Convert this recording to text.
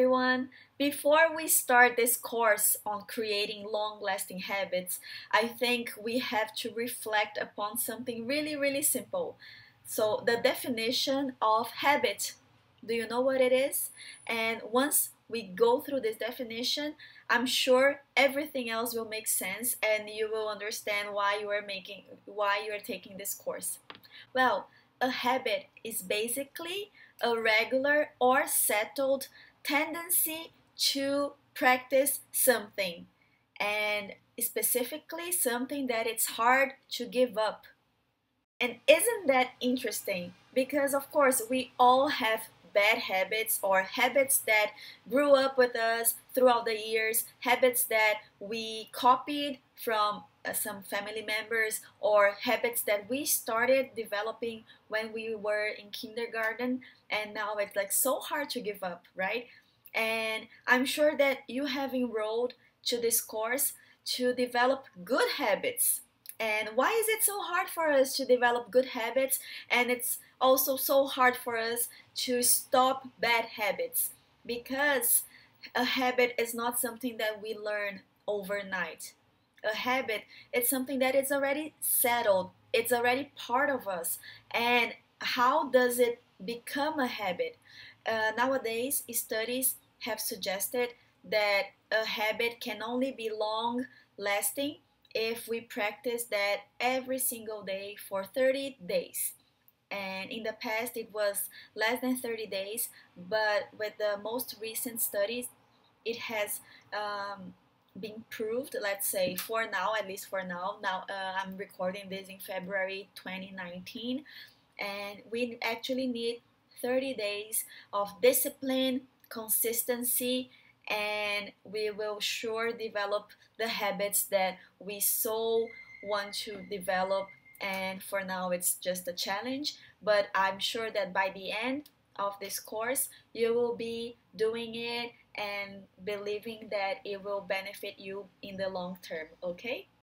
everyone. Before we start this course on creating long-lasting habits, I think we have to reflect upon something really, really simple. So the definition of habit, do you know what it is? And once we go through this definition, I'm sure everything else will make sense and you will understand why you are making why you are taking this course. Well, a habit is basically a regular or settled tendency to practice something and specifically something that it's hard to give up. And isn't that interesting? Because of course we all have bad habits or habits that grew up with us throughout the years, habits that we copied from uh, some family members or habits that we started developing when we were in kindergarten and now it's like so hard to give up, right? And I'm sure that you have enrolled to this course to develop good habits. And why is it so hard for us to develop good habits? And it's also so hard for us to stop bad habits? Because a habit is not something that we learn overnight. A habit it's something that is already settled. It's already part of us. And how does it become a habit? Uh, nowadays studies have suggested that a habit can only be long lasting if we practice that every single day for 30 days. And in the past it was less than 30 days but with the most recent studies it has um, been proved let's say for now at least for now now uh, i'm recording this in february 2019 and we actually need 30 days of discipline consistency and we will sure develop the habits that we so want to develop and for now it's just a challenge but i'm sure that by the end of this course you will be doing it and believing that it will benefit you in the long term, okay?